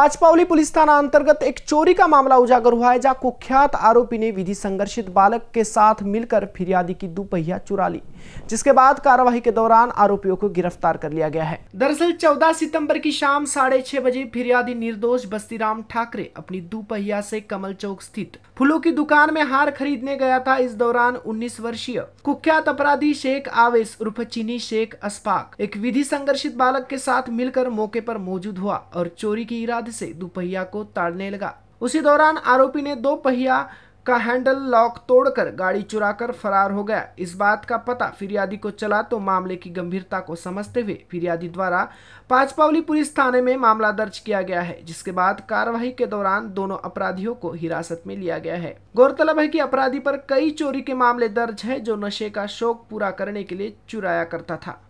Pachpaoli police थाना अंतर्गत एक चोरी का मामला उजागर हुआ है, जहाँ कुख्यात आरोपी ने विधि संघर्षित बालक के साथ मिलकर फिरियादी की दुपहिया चुरा ली, जिसके बाद कार्रवाई के दौरान आरोपियों को गिरफ़्तार कर लिया गया है। दरअसल 14 सितंबर की शाम साढ़े छह बजे फिरियादी निर्दोष बस्तीराम ठाकरे अपनी दुपहिया से कमल चौक स्थित फूलों की दुकान में हार खरीदने गया था। इस दौरान 19 वर्षीय कुख्यात अपराधी शेख आवेश उर्फ़ चीनी शेख अस्पाक एक विधि संघर्षित बालक के साथ मिलकर मौके पर मौजूद हुआ और चोरी की इरादे से दुपहिया को ताड़ने लगा। उसी दौरान आरोपी ने दो पहिया का हैंडल लॉक तोड़कर गाड़ी चुराकर फरार हो गया। इस बात का पता फिरियादी को चला तो मामले की गंभीरता को समझते हुए फिरियादी द्वारा पांचपावली पुलिस थाने में मामला दर्ज किया गया है, जिसके बाद कार्रवाई के दौरान दोनों अपराधियों को हिरासत में लिया गया है। गौरतलब है कि अपराधी पर कई चोरी के मामले दर्ज है जो नशे का शौक पूरा करने के लिए चुराया करता था।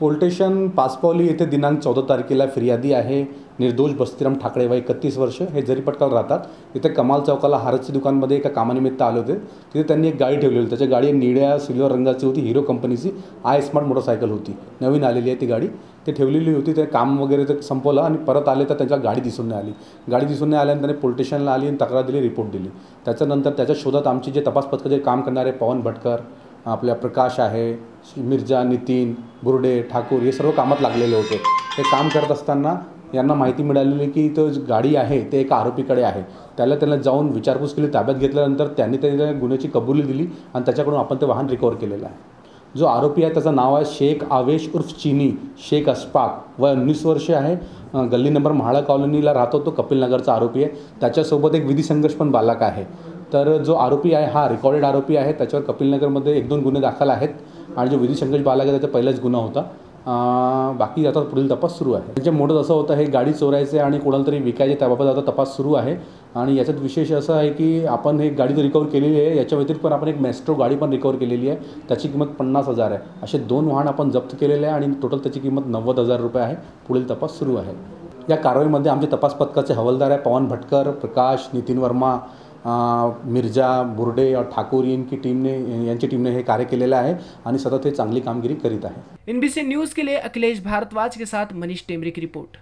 पोल्टेशन स्टेशन पाचपावली येथे दिनांक चौदा तारखेला फिर्यादी आहे. निर्दोष बस्तीराम ठाकरे वय एकतीस वर्ष हे जरी पटकाल राहतात इथे कमाल चौकाला हारसची दुकानमध्ये एका कामानिमित्त आले होते. तिथे त्यांनी एक गाडी ठेवली होती. त्याची गाडी निळ्या सिल्वर रंगाची होती हिरो कंपनीची आय स्मार्ट मोटरसायकल होती. नवीन आलेली आहे ती गाडी. ते ठेवलेली होती ते काम वगैरे ते संपवलं आणि परत आले तर त्यांच्या गाडी दिसून नाही आली. गाडी दिसून नाही आल्यानंतर त्यांनी पोलीस आली आणि तक्रार दिली रिपोर्ट दिली. त्याच्यानंतर त्याच्या शोधात आमची जे तपास जे काम करणारे पवन भटकर आपल्या प्रकाश आहे मिर्जा नितीन बुर्डे ठाकूर हे सर्व कामात लागलेले होते. हे काम करत असताना यांना माहिती मिळालेली की तो गाडी आहे ते एका आरोपीकडे आहे. त्याला त्याला जाऊन विचारपूस केली ताब्यात घेतल्यानंतर त्यांनी त्याच्या गुन्ह्याची कबुली दिली आणि त्याच्याकडून आपण ते वाहन रिकवर केलेलं आहे. जो आरोपी आहे त्याचं नाव आहे शेख आवेश उर्फ चिनी शेख अस्पाक. वय उन्नीस वर्षे आहे. गल्ली नंबर म्हाळा कॉलनीला राहतो तो कपिलनगरचा आरोपी आहे. त्याच्यासोबत एक विधी संघर्ष पण बालक आहे. तर जो आरोपी आहे हा रेकॉर्डेड आरोपी आहे. त्याच्यावर कपिलनगरमध्ये एक दोन गुन्हे दाखल आहेत. आणि जो विधी संघर्ष बालक त्याचा पहिलाच गुन्हा होता. बाकी आता पुढील तपास सुरू आहे. त्यांच्या मोठं असं होतं हे गाडी चोरायचे आणि कोणाला तरी विकायचे त्याबाबत आता तपास सुरू आहे. आणि याच्यात विशेष असं आहे की आपण हे गाडी तर रिकवर केलेली आहे. याच्या व्यतिरिक्त पण आपण एक मेस्ट्रो गाडी पण रिकवर केलेली आहे. त्याची किंमत पन्नास हजार आहे. असे दोन वाहन आपण जप्त केलेले आहे आणि टोटल त्याची किंमत नव्वद हजार रुपये आहे. पुढील तपास सुरू आहे. या कारवाईमध्ये आमचे तपास पथकाचे हवालदार आहे. पवन भटकर प्रकाश नितीन वर्मा मिर्जा बुर्डे और ठाकूर इनकी टीम ने यांची टीमने हे कार्य केलेलं आहे आणि सतत हे चांगली कामगिरी करीत आहे. एनबीसी न्यूज के लिए अखिलेश भारद्वाज के साथ मनीष टेमरी की रिपोर्ट।